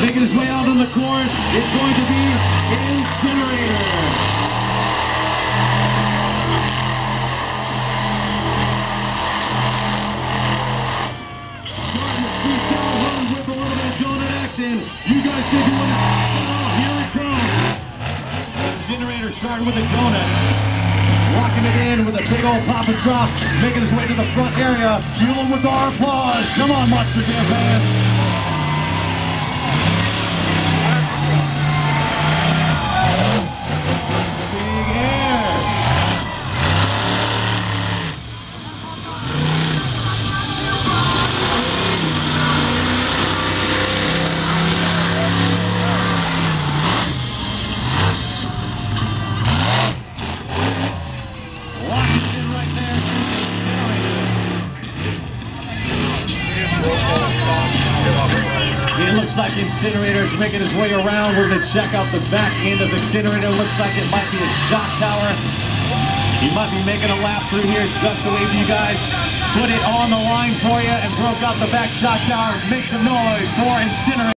making his way out on the course. It's going to be Incinerator. You guys think you want oh, here it comes. Incinerator starting with a donut. Locking it in with a big old pop and drop, making his way to the front area. Fueling with our applause. Come on, Monster Jam fans. Like Incinerator is making his way around. We're going to check out the back end of Incinerator. Looks like it might be a shock tower. He might be making a lap through here It's just to wave you guys. Put it on the line for you and broke out the back shock tower. Make some noise for Incinerator.